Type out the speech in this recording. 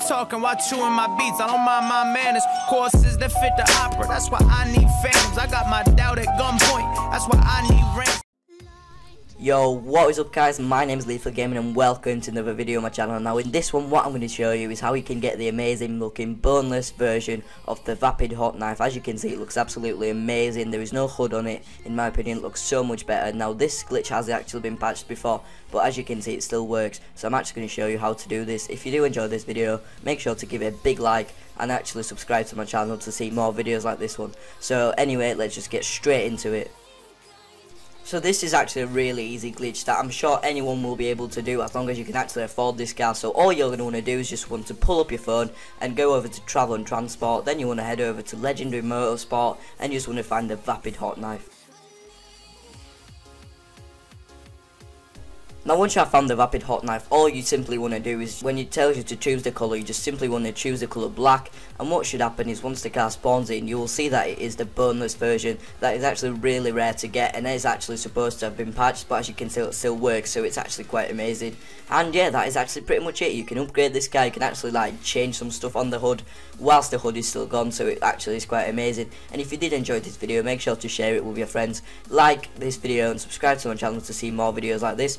talking while chewing my beats. I don't mind my manners. Courses that fit the opera. That's why I need fans. I got my doubt at gunpoint. That's why I need rent. Yo, what is up guys, my name is Lethal Gaming and welcome to another video on my channel. Now in this one what I'm going to show you is how you can get the amazing looking boneless version of the Vapid Hot Knife. As you can see it looks absolutely amazing, there is no hood on it, in my opinion it looks so much better. Now this glitch has actually been patched before, but as you can see it still works, so I'm actually going to show you how to do this. If you do enjoy this video, make sure to give it a big like and actually subscribe to my channel to see more videos like this one. So anyway, let's just get straight into it. So this is actually a really easy glitch that I'm sure anyone will be able to do as long as you can actually afford this car. So all you're going to want to do is just want to pull up your phone and go over to travel and transport. Then you want to head over to Legendary Motorsport and you just want to find the Vapid Hot Knife. Now once you have found the Vapid Hot Knife, all you simply want to do is, when it tells you to choose the colour, you just simply want to choose the colour black, and what should happen is once the car spawns in, you will see that it is the boneless version, that is actually really rare to get, and it is actually supposed to have been patched, but as you can see it still works, so it's actually quite amazing. And yeah, that is actually pretty much it, you can upgrade this car, you can actually like change some stuff on the hood, whilst the hood is still gone, so it actually is quite amazing. And if you did enjoy this video, make sure to share it with your friends, like this video, and subscribe to my channel to see more videos like this